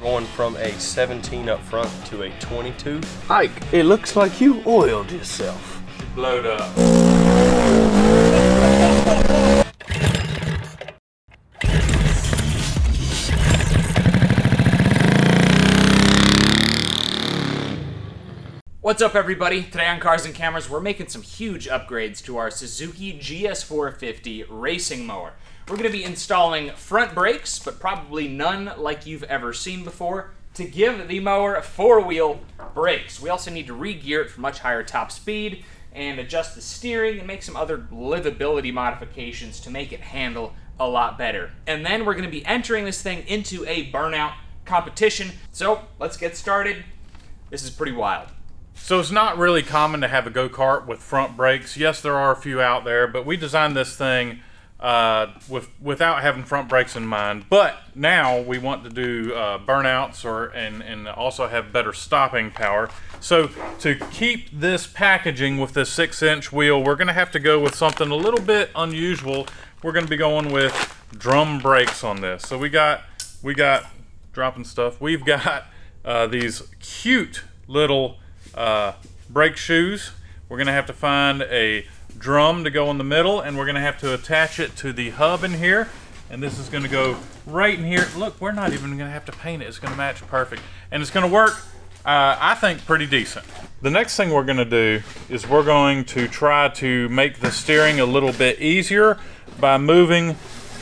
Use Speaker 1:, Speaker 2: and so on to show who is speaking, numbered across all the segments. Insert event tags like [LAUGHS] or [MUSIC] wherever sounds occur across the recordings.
Speaker 1: Going from a 17 up front to a 22.
Speaker 2: Ike, it looks like you oiled yourself.
Speaker 3: Blowed up. What's up everybody? Today on Cars and Cameras, we're making some huge upgrades to our Suzuki GS450 racing mower. We're going to be installing front brakes, but probably none like you've ever seen before, to give the mower four-wheel brakes. We also need to re-gear it for much higher top speed, and adjust the steering, and make some other livability modifications to make it handle a lot better. And then we're going to be entering this thing into a burnout competition. So, let's get started. This is pretty wild.
Speaker 4: So it's not really common to have a go-kart with front brakes. Yes, there are a few out there, but we designed this thing uh, with without having front brakes in mind. But now we want to do uh, burnouts or and and also have better stopping power. So to keep this packaging with this six-inch wheel, we're going to have to go with something a little bit unusual. We're going to be going with drum brakes on this. So we got we got dropping stuff. We've got uh, these cute little uh, brake shoes. We're going to have to find a drum to go in the middle and we're going to have to attach it to the hub in here. And this is going to go right in here. Look, we're not even going to have to paint it. It's going to match perfect. And it's going to work, uh, I think, pretty decent. The next thing we're going to do is we're going to try to make the steering a little bit easier by moving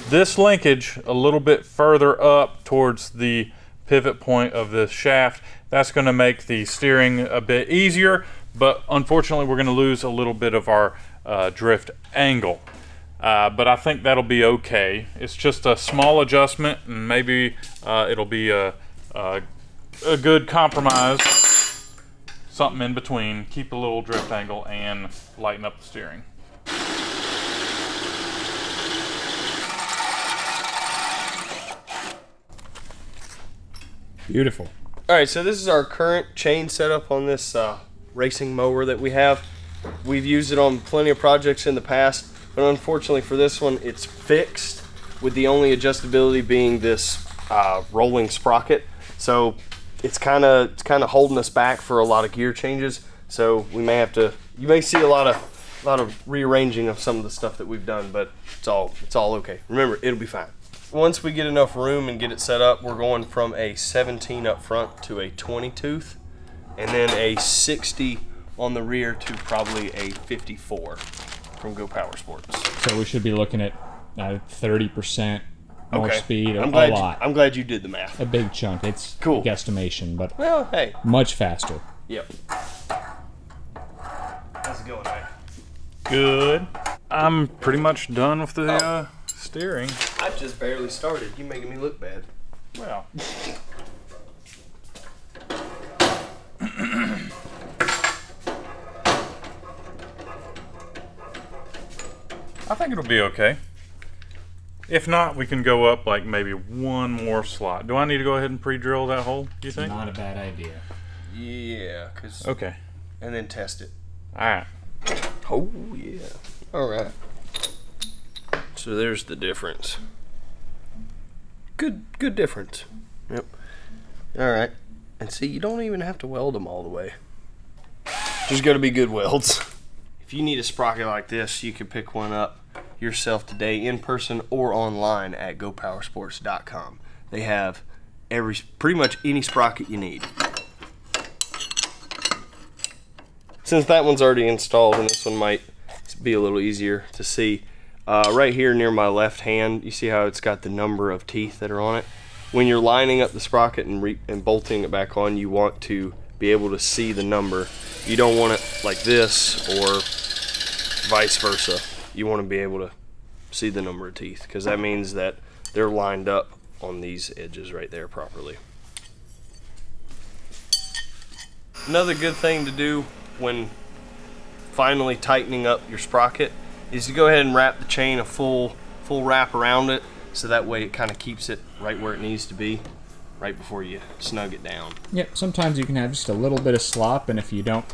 Speaker 4: this linkage a little bit further up towards the pivot point of this shaft. That's going to make the steering a bit easier, but unfortunately we're going to lose a little bit of our uh, drift angle. Uh, but I think that'll be okay. It's just a small adjustment and maybe uh, it'll be a, a, a good compromise. Something in between. Keep a little drift angle and lighten up the steering.
Speaker 3: Beautiful.
Speaker 1: All right, so this is our current chain setup on this uh, racing mower that we have. We've used it on plenty of projects in the past, but unfortunately for this one, it's fixed with the only adjustability being this uh, rolling sprocket. So it's kind of it's kind of holding us back for a lot of gear changes. So we may have to. You may see a lot of a lot of rearranging of some of the stuff that we've done, but it's all it's all okay. Remember, it'll be fine once we get enough room and get it set up, we're going from a 17 up front to a 20 tooth, and then a 60 on the rear to probably a 54 from Go Power Sports.
Speaker 3: So we should be looking at uh, 30% more
Speaker 1: Okay.
Speaker 3: speed, a,
Speaker 1: I'm
Speaker 3: a lot.
Speaker 1: You, I'm glad you did the math.
Speaker 3: a big chunk. It's
Speaker 1: Cool.
Speaker 3: guesstimation, but
Speaker 1: Well, hey,
Speaker 3: much faster.
Speaker 1: yep. How's it going, Mike?
Speaker 4: Good. I'm pretty much done with the uh, steering.
Speaker 1: I just barely started. You making me look bad.
Speaker 4: Well. I think it'll be okay. If not, we can go up like maybe one more slot. Do I need to go ahead and pre-drill that hole, do you think?
Speaker 3: Not a bad idea.
Speaker 1: Yeah, cause
Speaker 4: Okay.
Speaker 1: and then test it.
Speaker 4: Alright.
Speaker 1: Oh yeah. All right. So there's the difference. Good, good difference. Yep. All right. And see, you don't even have to weld them all the way. There's got to be good welds. If you need a sprocket like this, you can pick one up yourself today in person or online at gopowersports.com. They have every pretty much any sprocket you need. Since that one's already installed and this one might be a little easier to see, uh, right here near my left hand, you see how it's got the number of teeth that are on it? When you're lining up the sprocket and, and bolting it back on, you want to be able to see the number. You don't want it like this or vice versa. You want to be able to see the number of teeth because that means that they're lined up on these edges right there properly. Another good thing to do when finally tightening up your sprocket is to go ahead and wrap the chain a full full wrap around it so that way it kind of keeps it right where it needs to be right before you snug it down.
Speaker 3: Yep, sometimes you can have just a little bit of slop, and if you don't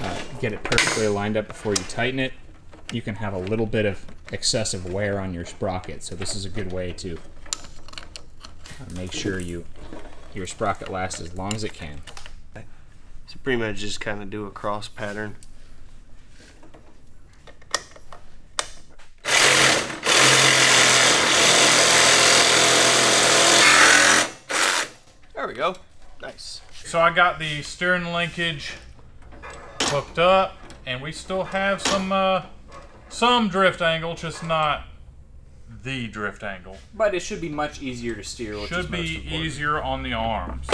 Speaker 3: uh, get it perfectly lined up before you tighten it, you can have a little bit of excessive wear on your sprocket. So this is a good way to uh, make sure you
Speaker 5: your sprocket lasts as long as it can.
Speaker 1: So pretty much just kind of do a cross pattern. There we go. Nice.
Speaker 4: So I got the steering linkage hooked up, and we still have some uh, some drift angle, just not the drift angle.
Speaker 5: But it should be much easier to steer, which
Speaker 4: Should
Speaker 5: is most
Speaker 4: be
Speaker 5: important.
Speaker 4: easier on the arms.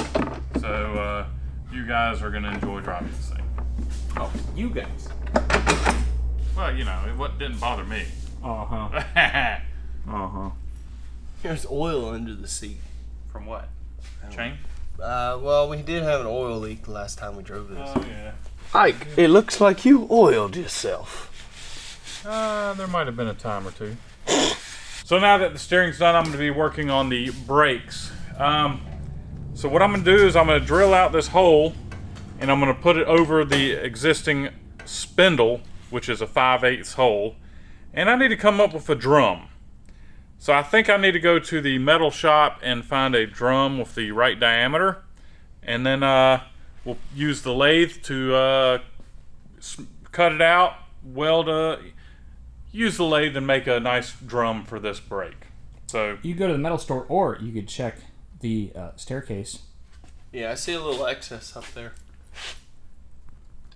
Speaker 4: So uh, you guys are gonna enjoy driving this thing.
Speaker 5: Oh, you guys.
Speaker 4: Well, you know, it what didn't bother me.
Speaker 5: Uh huh. [LAUGHS] Uh huh.
Speaker 1: There's oil under the seat.
Speaker 4: From what? Chain?
Speaker 1: Uh, well, we did have an oil leak the last time we drove this.
Speaker 4: Oh yeah.
Speaker 2: Ike, it looks like you oiled yourself.
Speaker 4: Uh, there might have been a time or two. So now that the steering's done, I'm going to be working on the brakes. Um, so what I'm going to do is I'm going to drill out this hole, and I'm going to put it over the existing spindle, which is a 5 8 hole, and I need to come up with a drum. So I think I need to go to the metal shop and find a drum with the right diameter, and then uh, we'll use the lathe to uh, cut it out, weld a, use the lathe and make a nice drum for this brake. So
Speaker 3: You go to the metal store, or you could check the uh, staircase.
Speaker 1: Yeah, I see a little excess up there.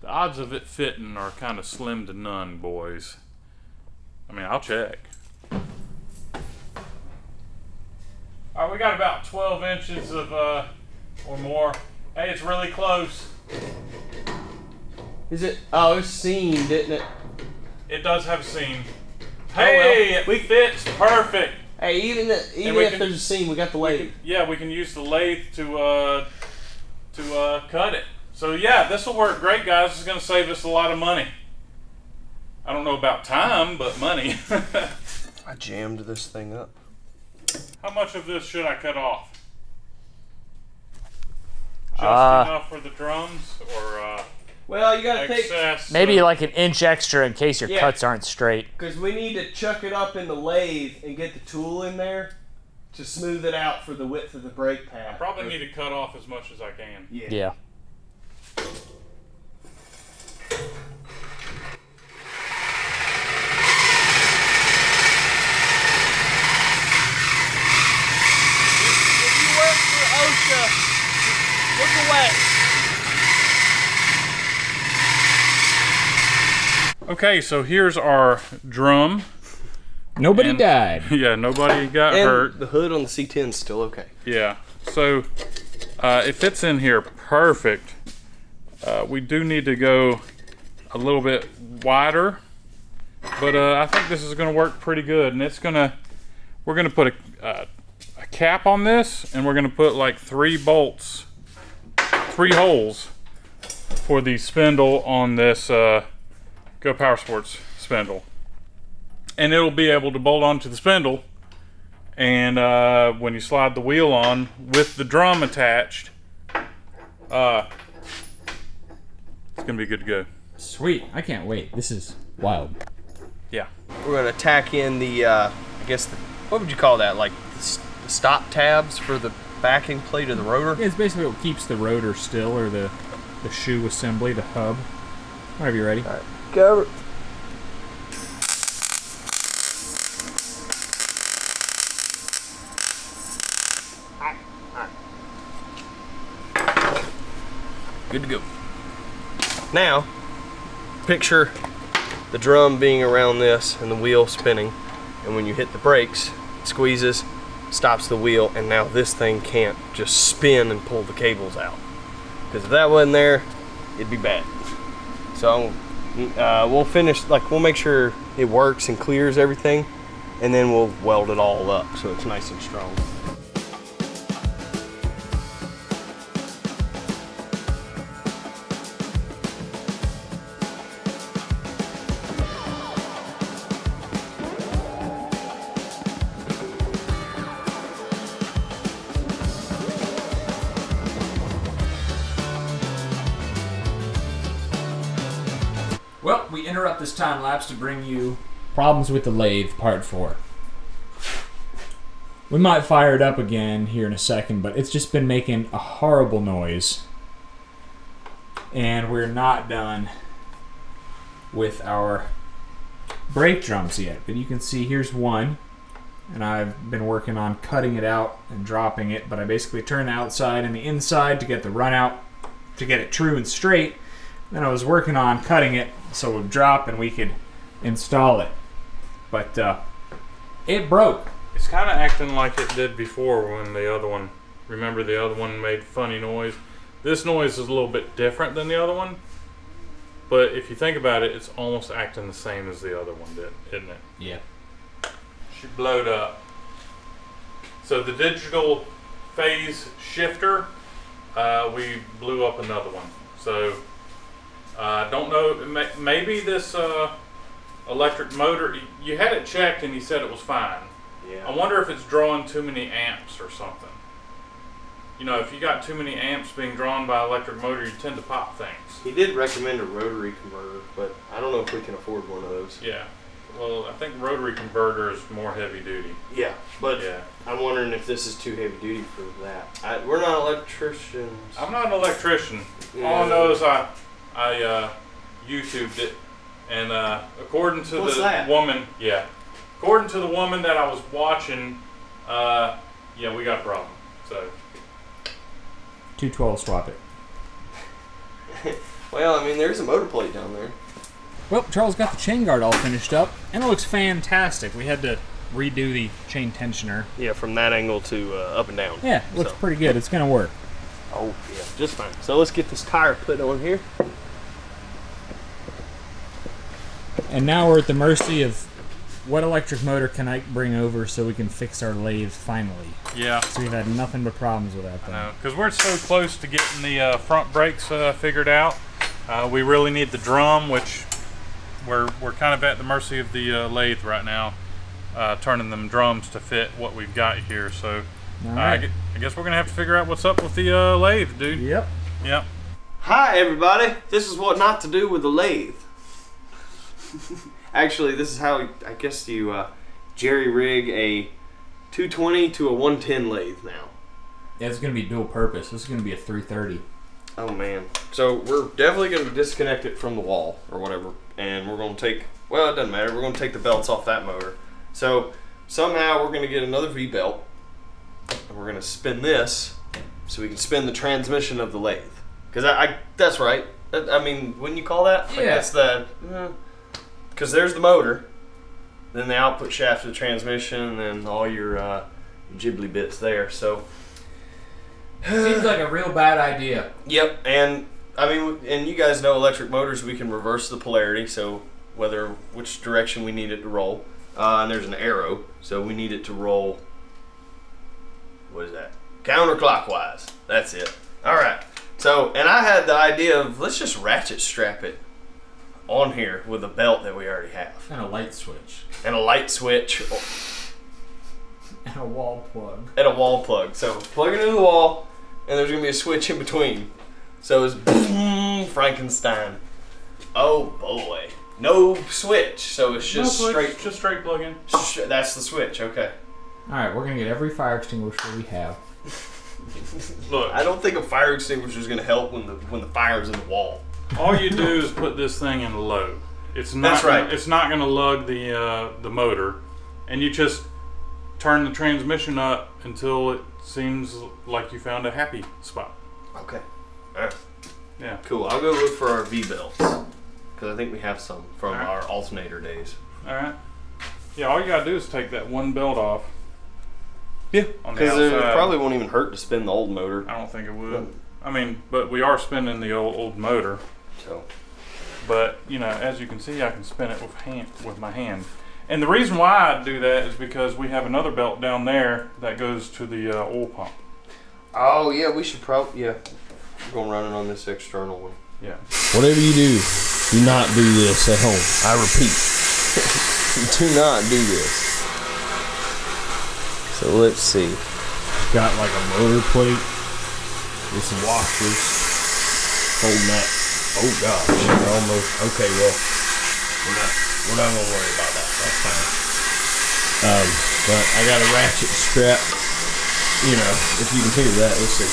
Speaker 4: the odds of it fitting are kind of slim to none, boys. I mean, I'll check. All right, we got about 12 inches of, uh, or more. Hey, it's really close.
Speaker 1: Is it? Oh, it's seamed, didn't it?
Speaker 4: It does have a seam. Hey,
Speaker 1: well.
Speaker 4: it fits perfect.
Speaker 1: Hey, even the, even if
Speaker 4: can-
Speaker 1: there's a seam, we got the lathe.
Speaker 4: Yeah, we can use the lathe to uh, to uh, cut it. So yeah, this will work great, guys. This is going to save us a lot of money. I don't know about time, but money. [LAUGHS]
Speaker 1: I jammed this thing up.
Speaker 4: How much of this should I cut off? Just
Speaker 3: Uh,
Speaker 4: enough for the drums, or uh,
Speaker 1: Well, you gotta take?
Speaker 3: Maybe like an inch extra in case your
Speaker 1: Yeah.
Speaker 3: cuts aren't straight.
Speaker 1: because we need to chuck it up in the lathe and get the tool in there to smooth it out for the width of the brake pad.
Speaker 4: I probably need to cut off as much as I can.
Speaker 1: Yeah.
Speaker 3: Yeah.
Speaker 1: If you work for OSHA, look away.
Speaker 4: Okay, so here's our drum.
Speaker 3: Nobody
Speaker 4: And-
Speaker 3: died. [LAUGHS]
Speaker 4: Yeah, nobody got
Speaker 1: And
Speaker 4: hurt.
Speaker 1: the hood on the C10 is still okay.
Speaker 4: Yeah. So uh, it fits in here perfect. Uh, we do need to go a little bit wider, but uh, I think this is going to work pretty good. And it's going to, we're going to put a, uh, a cap on this, and we're going to put like three bolts, three holes for the spindle on this uh, Go Power Sports spindle. And it'll be able to bolt onto the spindle and uh, when you slide the wheel on with the drum attached, uh, it's gonna be good to go.
Speaker 3: Sweet. I can't wait. This is wild.
Speaker 4: Yeah.
Speaker 1: We're gonna tack in the, uh, I guess, the, what would you call that? Like the, s- the stop tabs for the backing plate of the rotor.
Speaker 3: It's basically what keeps the rotor still, or the the shoe assembly, the hub. Whenever you're ready.
Speaker 1: Go. Good to go. Now, picture the drum being around this and the wheel spinning, and when you hit the brakes, it squeezes, stops the wheel, and now this thing can't just spin and pull the cables out. Because if that wasn't there, it'd be bad. So uh, we'll finish, like we'll make sure it works and clears everything, and then we'll weld it all up so it's nice and strong.
Speaker 3: Interrupt this time lapse to bring you problems with the lathe, part four. We might fire it up again here in a second, but it's just been making a horrible noise. And we're not done with our brake drums yet. But you can see here's one. And I've been working on cutting it out and dropping it, but I basically turn the outside and the inside to get the run out to get it true and straight. Then I was working on cutting it so it would drop and we could install it. But uh, it broke.
Speaker 4: It's kind of acting like it did before when the other one. Remember the other one made funny noise. This noise is a little bit different than the other one, but if you think about it, it's almost acting the same as the other one did, isn't it?
Speaker 3: Yeah.
Speaker 4: She blowed up. So the digital phase shifter, uh, we blew up another one. So I uh, don't know. Maybe this uh, electric motor. You had it checked and you said it was fine.
Speaker 1: Yeah.
Speaker 4: I wonder if it's drawing too many amps or something. You know, if you got too many amps being drawn by electric motor, you tend to pop things.
Speaker 1: He did recommend a rotary converter, but I don't know if we can afford one of those.
Speaker 4: Yeah. Well, I think rotary converter is more heavy duty.
Speaker 1: Yeah, but
Speaker 4: Yeah.
Speaker 1: I'm wondering if this is too heavy duty for that. I, we're not electricians.
Speaker 4: I'm not an electrician. All
Speaker 1: Yeah.
Speaker 4: I know is I, I uh, YouTubed it, and uh, according to
Speaker 1: What's
Speaker 4: the
Speaker 1: that?
Speaker 4: woman, yeah, according to the woman that I was watching, uh, yeah, we got a problem. So
Speaker 3: 212 swap it.
Speaker 1: Well, I mean, there's a motor plate down there.
Speaker 3: Well, Charles got the chain guard all finished up, and it looks fantastic. We had to redo the chain tensioner.
Speaker 1: Yeah, from that angle to uh, up and down.
Speaker 3: Yeah, it looks
Speaker 1: So-
Speaker 3: pretty good. It's gonna work.
Speaker 1: Oh, yeah, just fine. So let's get this tire put on here.
Speaker 3: And now we're at the mercy of what electric motor can I bring over so we can fix our lathe finally.
Speaker 4: yeah,
Speaker 3: So we've had nothing but problems with that thing.
Speaker 4: because we're so close to getting the uh, front brakes uh, figured out, uh, we really need the drum, which we're we're kind of at the mercy of the uh, lathe right now, uh, turning them drums to fit what we've got here. So. I
Speaker 3: right.
Speaker 4: gu- I guess we're gonna have to figure out what's up with the uh, lathe, dude.
Speaker 3: Yep.
Speaker 4: Yep.
Speaker 1: Hi, everybody. This is what not to do with the lathe. [LAUGHS] Actually, this is how I guess you uh, jerry rig a 220 to a 110 lathe now.
Speaker 3: Yeah, it's gonna be dual purpose. This is gonna be a 330.
Speaker 1: Oh man. So we're definitely going to disconnect it from the wall or whatever, and we're going to take. Well, it doesn't matter. We're going to take the belts off that motor. So somehow we're going to get another V belt, and we're going to spin this so we can spin the transmission of the lathe. Because I, I, that's right. I mean, wouldn't you call that? Like,
Speaker 3: Yeah.
Speaker 1: That's the. Because there's the motor, then the output shaft of the transmission, and then all your uh, jibbly bits there. So.
Speaker 3: Seems like a real bad idea.
Speaker 1: Yep, and I mean, and you guys know electric motors, we can reverse the polarity, so whether which direction we need it to roll. Uh, and there's an arrow, so we need it to roll. What is that? Counterclockwise. That's it. All right. So, and I had the idea of let's just ratchet strap it on here with a belt that we already have
Speaker 3: And a light switch.
Speaker 1: and a light switch
Speaker 3: And a wall plug.
Speaker 1: and a wall plug. So plug it into the wall, and there's gonna be a switch in between. So it's boom, Frankenstein. Oh boy, no switch. So it's just
Speaker 4: No switch,
Speaker 1: straight.
Speaker 4: Just straight plug in.
Speaker 1: sh- That's the switch. Okay.
Speaker 3: Alright, we're gonna get every fire extinguisher we have. [LAUGHS]
Speaker 4: Look,
Speaker 1: I don't think a fire extinguisher is gonna help when the when the fire's in the wall.
Speaker 4: All you do is put this thing in low. It's not.
Speaker 1: That's right.
Speaker 4: Gonna, it's not going to lug the uh, the motor, and you just turn the transmission up until it seems like you found a happy spot.
Speaker 1: Okay. All right.
Speaker 4: Yeah.
Speaker 1: Cool. I'll go look for our V belts because I think we have some from
Speaker 4: All right.
Speaker 1: our alternator days.
Speaker 4: All right. Yeah. All you gotta do is take that one belt off.
Speaker 1: Yeah.
Speaker 4: On the
Speaker 1: Because it probably won't even hurt to spin the old motor.
Speaker 4: I don't think it would. I mean, but we are spinning the old old motor.
Speaker 1: So.
Speaker 4: But you know, as you can see, I can spin it with hand with my hand. And the reason why I do that is because we have another belt down there that goes to the uh, oil pump.
Speaker 1: Oh yeah, we should probably yeah. We're gonna run it on this external one.
Speaker 4: Yeah.
Speaker 2: Whatever you do, do not do this at home. I repeat. [LAUGHS]
Speaker 1: Do not do this. So let's see.
Speaker 2: Got like a motor plate with some washers holding that. Oh gosh, almost okay. Well, we're not we're not gonna worry about that. That's fine. Um, but I got a ratchet strap. You know, if you can hear that, let's see.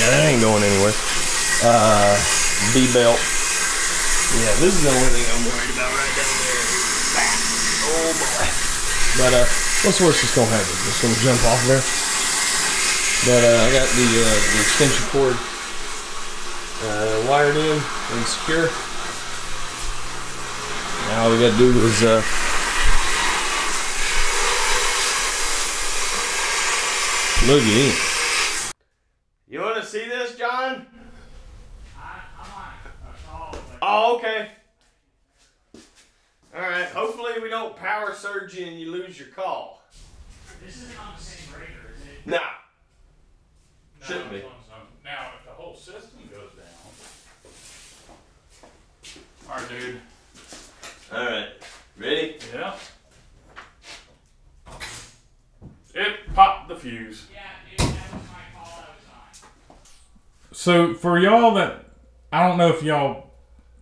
Speaker 2: Yeah, that ain't going anywhere. Uh, V belt. Yeah, this is the only thing I'm worried about right down there. Oh boy. But uh, what's worse that's gonna happen? It's gonna jump off there. But uh, I got the uh, the extension cord uh, wired in and secure. Now all we gotta do is uh, plug it in.
Speaker 1: You want to see this, John? Oh, okay. All right. Hopefully, we don't power surge you and you lose your call.
Speaker 5: This isn't on the same breaker, is it?
Speaker 1: Nah. Shouldn't be.
Speaker 4: Now, if the whole system goes down. Alright, dude.
Speaker 1: All right. Ready?
Speaker 4: Yeah. It popped the fuse.
Speaker 5: Yeah, dude, that was my call I was on.
Speaker 4: So for y'all that I don't know if y'all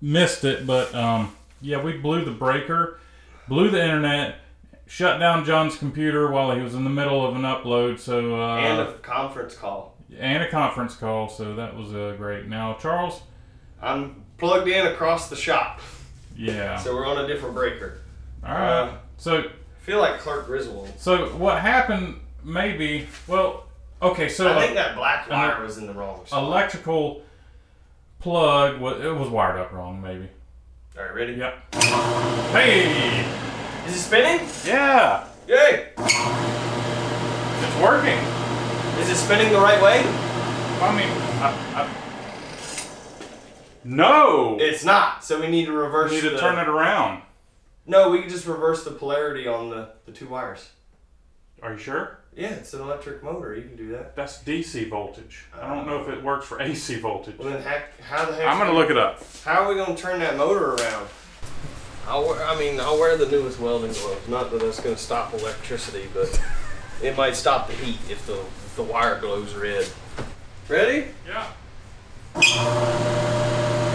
Speaker 4: missed it, but um, yeah, we blew the breaker, blew the internet, shut down John's computer while he was in the middle of an upload. So uh,
Speaker 1: and a conference call.
Speaker 4: and a conference call. So that was uh, great. Now Charles,
Speaker 1: I'm plugged in across the shop,
Speaker 4: yeah.
Speaker 1: so we're on a different breaker.
Speaker 4: All right. Um, so
Speaker 1: I feel like Clark Griswold.
Speaker 4: so what happened? Maybe well, okay. So
Speaker 1: I think that black wire was in the wrong spot.
Speaker 4: electrical plug was it was wired up wrong. Maybe.
Speaker 1: All right, ready?
Speaker 4: Yep. Hey.
Speaker 1: Is it spinning?
Speaker 4: Yeah.
Speaker 1: Yay!
Speaker 4: It's working.
Speaker 1: Is it spinning the right way?
Speaker 4: I mean, I, I, no.
Speaker 1: It's not. So we need to reverse.
Speaker 4: We need to
Speaker 1: the,
Speaker 4: turn it around.
Speaker 1: No, we can just reverse the polarity on the, the two wires.
Speaker 4: Are you sure?
Speaker 1: Yeah, it's an electric motor. You can do that.
Speaker 4: That's DC voltage. I don't uh, know if it works for AC voltage.
Speaker 1: Well, then heck, how the heck?
Speaker 4: I'm gonna look it up.
Speaker 1: How are we gonna turn that motor around? I'll wear, I mean, I'll wear the newest welding gloves. Not that that's gonna stop electricity, but it might stop the heat if the if the wire glows red. Ready?
Speaker 4: Yeah.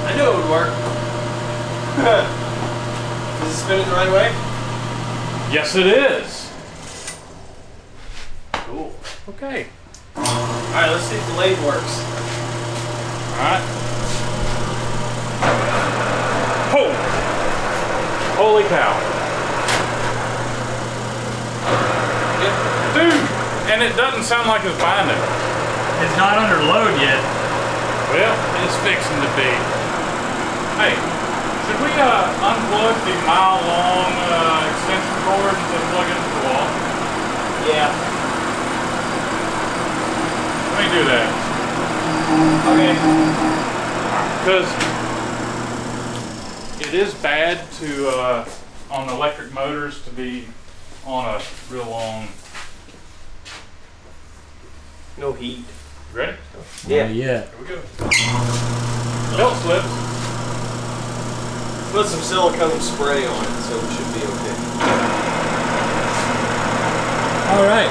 Speaker 1: I knew it would work. [LAUGHS] Is it spinning the right way?
Speaker 4: Yes, it is. Cool. Okay.
Speaker 1: All right, let's see if the lathe works.
Speaker 4: All right. Holy, holy cow, dude! And it doesn't sound like it's binding.
Speaker 3: It's not under load yet.
Speaker 4: Well, it's fixing to be. Hey, should we uh, unplug the mile-long uh, extension cord and plug it into the wall?
Speaker 1: Yeah.
Speaker 4: Let me do that.
Speaker 1: Okay.
Speaker 4: Because it is bad to, uh, on electric motors, to be on a real long.
Speaker 1: No heat.
Speaker 4: Ready?
Speaker 1: Yeah.
Speaker 3: Yeah.
Speaker 4: Here we go. Belt slips.
Speaker 1: Put some silicone spray on it, so it should be okay.
Speaker 3: All right.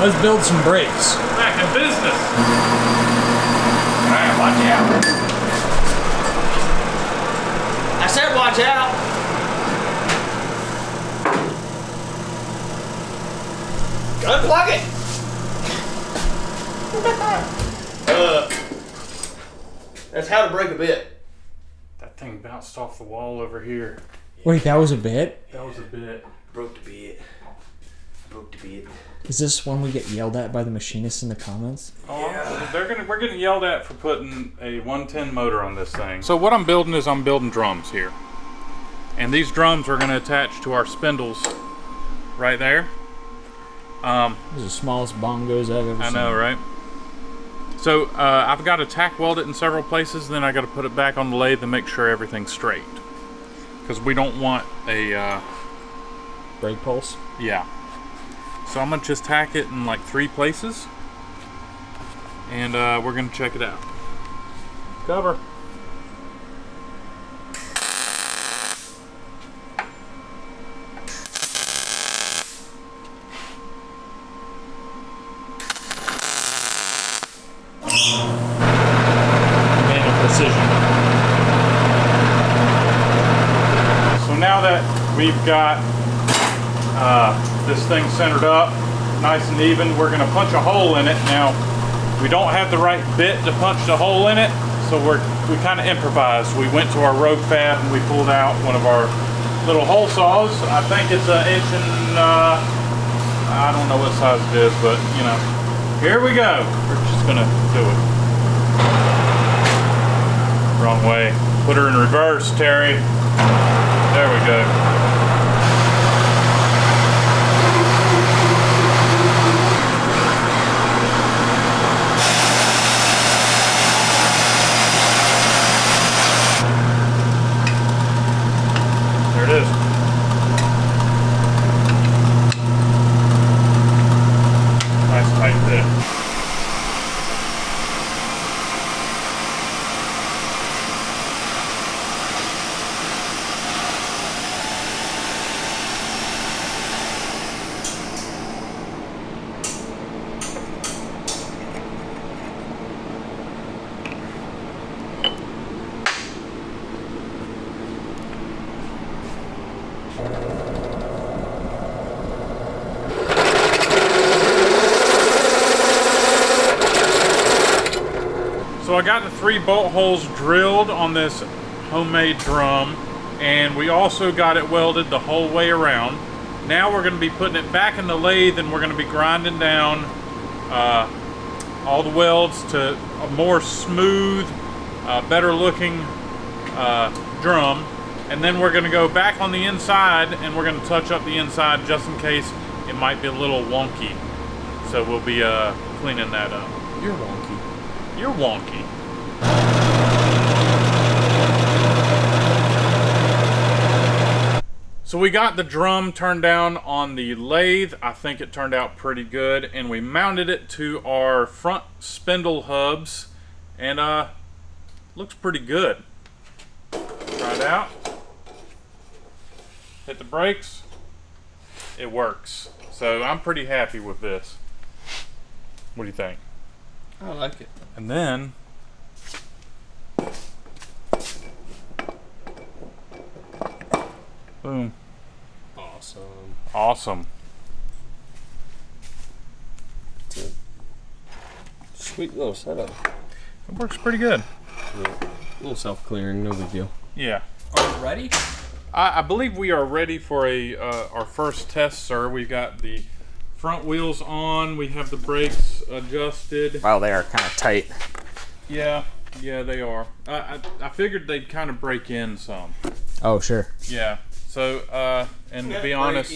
Speaker 3: Let's build some brakes.
Speaker 4: Back in business.
Speaker 1: Alright, watch out. I said watch out. Unplug it. [LAUGHS] uh, that's how to break a bit.
Speaker 4: That thing bounced off the wall over here.
Speaker 3: Wait, that was a bit?
Speaker 4: That was a bit.
Speaker 1: Broke the bit. Broke the bit.
Speaker 3: Is this one we get yelled at by the machinists in the comments?
Speaker 4: Oh, yeah. they're gonna we're getting yelled at for putting a 110 motor on this thing. So what I'm building is I'm building drums here. And these drums are gonna attach to our spindles right there. Um,
Speaker 3: These are the smallest bongos I've ever
Speaker 4: I
Speaker 3: seen.
Speaker 4: I know, right? So uh, I've got to tack weld it in several places, then I got to put it back on the lathe and make sure everything's straight. Because we don't want a, uh,
Speaker 3: Brake pulse.
Speaker 4: yeah. So I'm gonna just tack it in like three places, and uh, we're gonna check it out. Cover.
Speaker 3: Man of precision.
Speaker 4: So now that got uh, this thing centered up, nice and even. We're gonna punch a hole in it. Now, we don't have the right bit to punch the hole in it, so we're, we kind of improvised. We went to our rogue fab and we pulled out one of our little hole saws. I think it's an inch and, uh, I don't know what size it is, but you know, here we go. We're just gonna do it. Wrong way. Put her in reverse, Terry. There we go. There it is. Nice tight fit. So I got the three bolt holes drilled on this homemade drum and we also got it welded the whole way around. Now we're going to be putting it back in the lathe and we're going to be grinding down uh, all the welds to a more smooth, uh, better looking uh, drum. And then we're going to go back on the inside and we're going to touch up the inside just in case it might be a little wonky. So we'll be uh, cleaning that up.
Speaker 1: You're wonky.
Speaker 4: You're wonky. So we got the drum turned down on the lathe. I think it turned out pretty good. And we mounted it to our front spindle hubs. And uh, looks pretty good. Try it out. Hit the brakes. It works. So I'm pretty happy with this. What do you think?
Speaker 1: I like it.
Speaker 4: And then boom.
Speaker 1: Awesome.
Speaker 4: Awesome.
Speaker 1: Sweet little setup.
Speaker 4: It works pretty good.
Speaker 1: A little self-clearing, no big deal.
Speaker 4: Yeah.
Speaker 5: Are we ready?
Speaker 4: I, I believe we are ready for a uh, our first test, sir. We've got the front wheels on. We have the brakes adjusted.
Speaker 3: Wow, they are kind of tight.
Speaker 4: Yeah, yeah, they are. I I, I figured they'd kind of break in some.
Speaker 3: Oh, sure.
Speaker 4: Yeah. So, uh, and to be honest,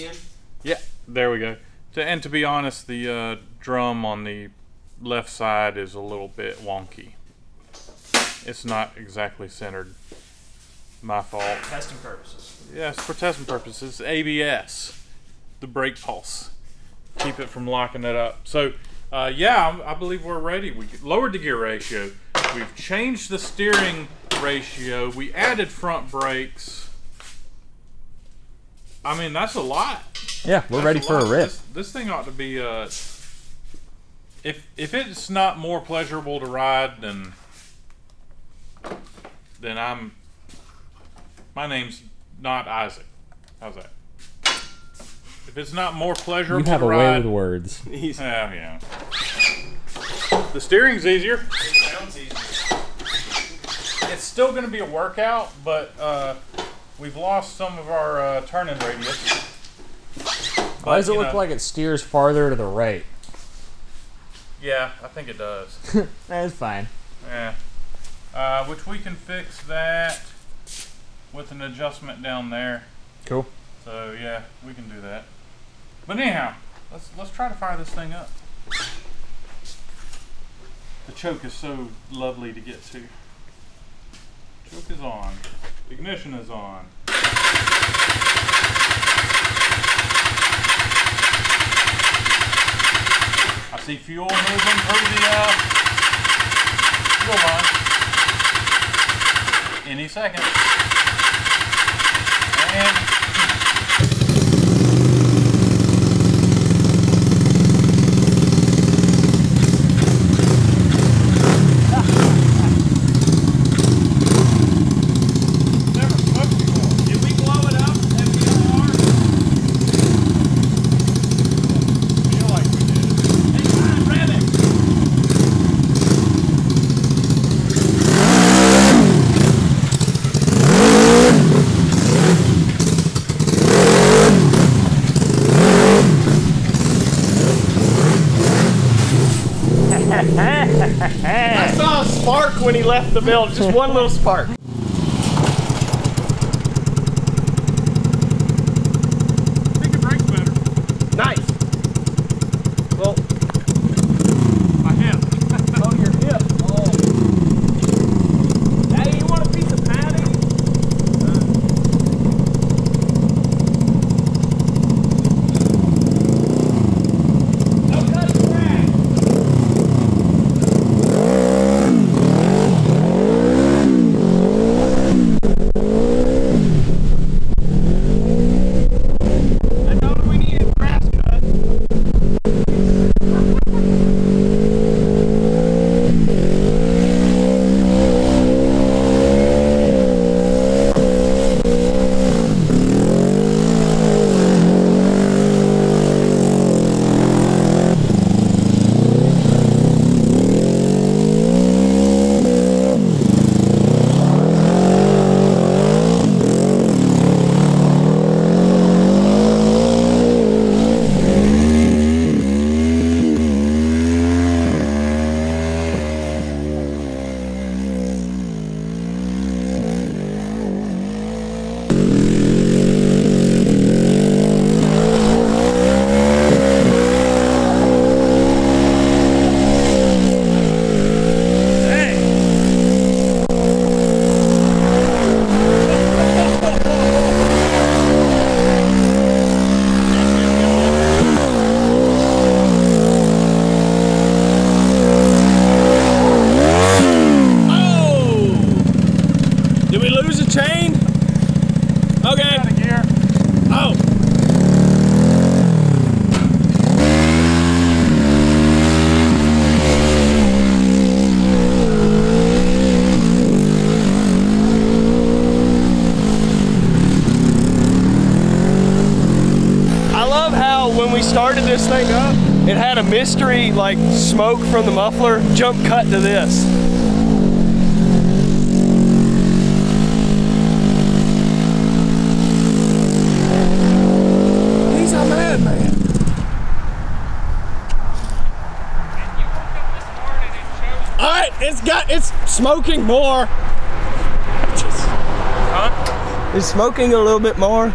Speaker 4: yeah, there we go. To, and to be honest, the uh, drum on the left side is a little bit wonky. It's not exactly centered. My fault.
Speaker 5: Testing purposes.
Speaker 4: Yes, for testing purposes, ABS, the brake pulse, keep it from locking it up. So, uh, yeah, I I believe we're ready. We lowered the gear ratio. We've changed the steering ratio. We added front brakes. I mean, that's a lot.
Speaker 3: Yeah, we're
Speaker 4: That's
Speaker 3: ready for a
Speaker 4: lot.
Speaker 3: rip.
Speaker 4: This, this thing ought to be. Uh, if if it's not more pleasurable to ride than then I'm. My name's not Isaac. How's that? If it's not more pleasurable
Speaker 3: You have a way with words.
Speaker 1: He's
Speaker 4: yeah, yeah. The steering's easier.
Speaker 5: Sounds easy.
Speaker 4: It's still going to be a workout, but uh, we've lost some of our uh, turning radius.
Speaker 3: Why does it look
Speaker 4: know-
Speaker 3: like it steers farther to the right?
Speaker 4: Yeah, I think it does. [LAUGHS]
Speaker 3: That's fine.
Speaker 4: Yeah. Uh, which we can fix that with an adjustment down there.
Speaker 3: Cool.
Speaker 4: So yeah, we can do that. But anyhow, let's let's try to fire this thing up. The choke is so lovely to get to. Choke is on. Ignition is on. I see fuel moving through the uh, fuel line. Any second. And Never smoked before. Did we blow it up at the [LAUGHS]
Speaker 1: I saw a spark when he left the build, just one little spark. Started this thing up, it had a mystery like smoke from the muffler jump cut to this. He's a madman. All right, it's got it's smoking more.
Speaker 4: Huh?
Speaker 1: It's smoking a little bit more.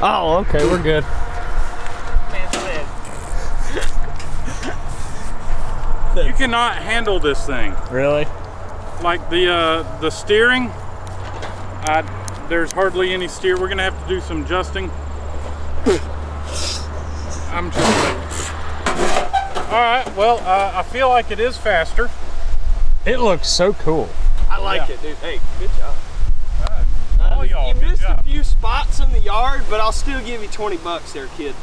Speaker 1: Oh, okay, we're good.
Speaker 4: Cannot handle this thing.
Speaker 1: Really?
Speaker 4: Like the uh, the steering, I, there's hardly any steer. We're gonna have to do some adjusting. [COUGHS] I'm just. [COUGHS] All right. Well, uh, I feel like it is faster.
Speaker 3: It looks so cool.
Speaker 1: I like
Speaker 4: Yeah.
Speaker 1: it, dude. Hey, good job.
Speaker 4: All y'all,
Speaker 1: you missed
Speaker 4: job.
Speaker 1: a few spots in the yard, but I'll still give you 20 bucks there, kid.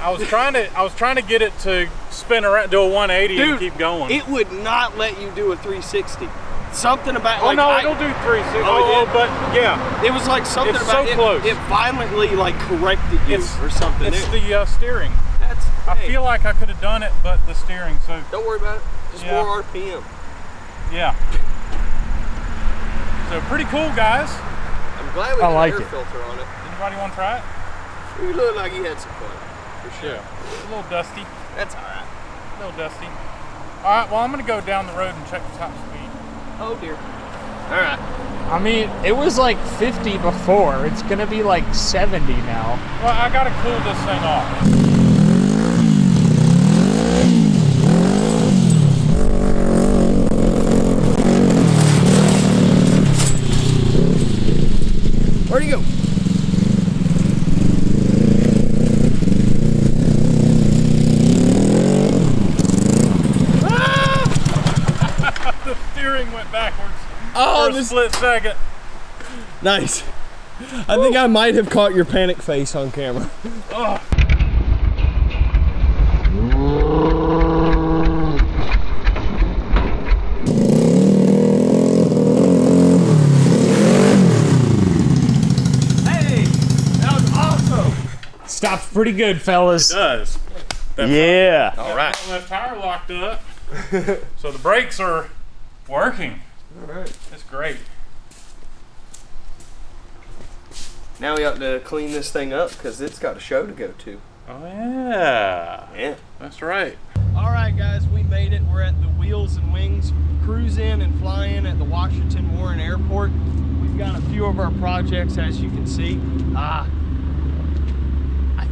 Speaker 4: I was trying to I was trying to get it to spin around, do a 180 and keep going.
Speaker 1: It would not let you do a 360. Something about
Speaker 4: oh
Speaker 1: like
Speaker 4: no,
Speaker 1: I-
Speaker 4: it'll do 360.
Speaker 1: Oh, it
Speaker 4: Oh,
Speaker 1: did?
Speaker 4: but yeah,
Speaker 1: It was like something
Speaker 4: It's
Speaker 1: about
Speaker 4: so
Speaker 1: it.
Speaker 4: close.
Speaker 1: It violently like corrected you
Speaker 4: It's-
Speaker 1: or something.
Speaker 4: it's
Speaker 1: It-
Speaker 4: the uh, steering.
Speaker 1: that's.
Speaker 4: I
Speaker 1: hey,
Speaker 4: feel like I could have done it, but the steering. So
Speaker 1: Don't worry about it. Just
Speaker 4: Yeah.
Speaker 1: more RPM.
Speaker 4: yeah. So pretty cool, guys.
Speaker 1: I'm glad we
Speaker 3: I
Speaker 1: got
Speaker 3: like
Speaker 1: an air
Speaker 3: it.
Speaker 1: filter on it.
Speaker 4: Anybody want to try it?
Speaker 1: You look like you had some fun. For sure.
Speaker 4: A little dusty.
Speaker 1: That's all right.
Speaker 4: A little dusty. All right. Well, I'm gonna go down the road and check the top speed.
Speaker 1: Oh dear. All right.
Speaker 3: I mean, it was like 50 before. It's gonna be like 70 now.
Speaker 4: Well, I gotta cool this thing off.
Speaker 1: Where'd he go?
Speaker 4: the steering went backwards
Speaker 1: Oh,
Speaker 4: a
Speaker 1: this
Speaker 4: split second.
Speaker 1: nice. I think I might have caught your panic face on camera.
Speaker 4: Ugh.
Speaker 1: Hey, that was awesome.
Speaker 3: Stops pretty good, fellas.
Speaker 4: does.
Speaker 3: Yeah.
Speaker 1: All right.
Speaker 4: Front left tire locked up. so the brakes are working.
Speaker 1: All right.
Speaker 4: It's great.
Speaker 1: Now we have to clean this thing up because it's got a show to go to.
Speaker 4: Oh yeah,
Speaker 1: Yeah.
Speaker 4: that's right.
Speaker 1: All right, guys, we made it. We're at the Wheels and Wings cruise in and fly in at the Washington Warren Airport. We've got a few of our projects, as you can see. Uh, I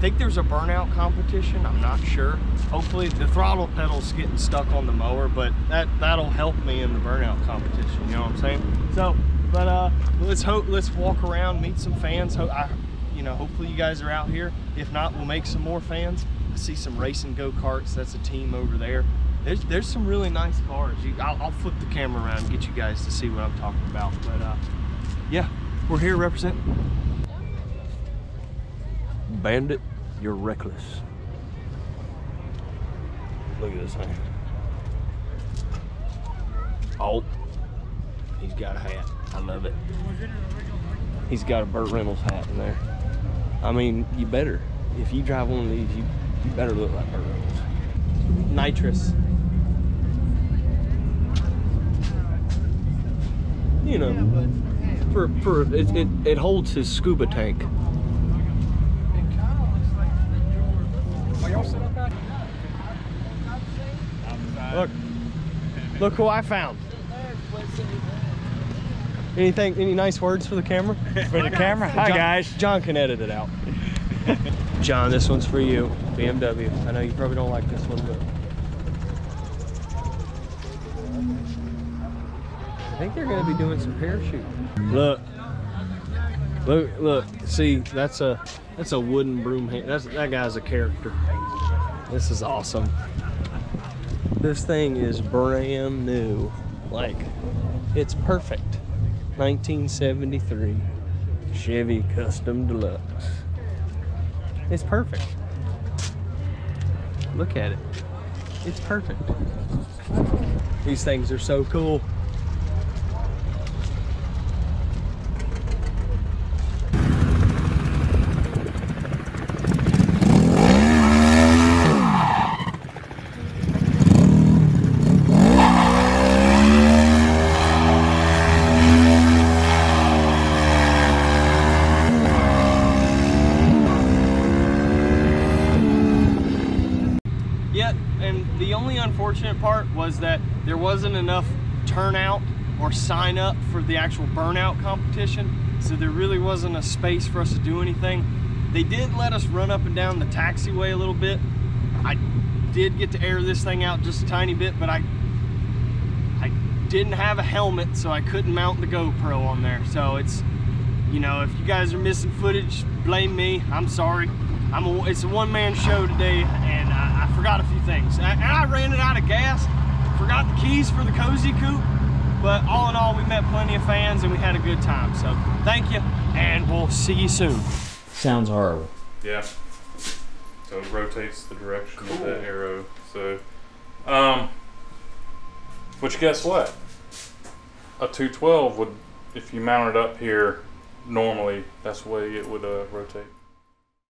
Speaker 1: think there's a burnout competition. I'm not sure. Hopefully, the throttle pedal's getting stuck on the mower, but that that'll help me in the burnout competition. You know what I'm saying? So, but uh, let's hope. Let's walk around, meet some fans. Ho- I, you know, hopefully you guys are out here. If not, we'll make some more fans. I see some racing go-karts. That's a team over there. There's there's some really nice cars. You, I'll, I'll flip the camera around and get you guys to see what I'm talking about. But uh, yeah, we're here representing. Bandit, you're reckless. Look at this thing. Oh, he's got a hat. I love it. He's got a Burt Reynolds hat in there. I mean, you better. If you drive one of these, you, you better look like Burt Reynolds. Nitrous. You know, for for it, it, it holds his scuba tank. Look, look who I found. Anything, any nice words for the camera? [LAUGHS]
Speaker 6: For the camera? Hi,
Speaker 1: John-
Speaker 6: guys.
Speaker 1: John can edit it out. John, this one's for you. BMW. I know you probably don't like this one, but I think they're going to be doing some parachuting. Look, look, look. See, that's a that's a wooden broom. That's that guy's a character. This is awesome. This thing is brand new. Like, it's perfect. 1973 Chevy Custom Deluxe. It's perfect. Look at it. It's perfect. These things are so cool. Yeah, and the only unfortunate part was that there wasn't enough turnout or sign up for the actual burnout competition, so there really wasn't a space for us to do anything. They did let us run up and down the taxiway a little bit. I did get to air this thing out just a tiny bit, but I I didn't have a helmet, so I couldn't mount the GoPro on there. So it's, you know, if you guys are missing footage, blame me. I'm sorry. I'm a, it's a one-man show today, and I, I forgot a few things. And I, and I ran it out of gas. Forgot the keys for the cozy coupe. But all in all, we met plenty of fans and we had a good time. So thank you, and we'll see you soon.
Speaker 3: Sounds horrible.
Speaker 4: Yeah. So it rotates the direction of that arrow. So, um, which guess what? A 212 would, if you mount it up here, normally that's the way it would uh, rotate.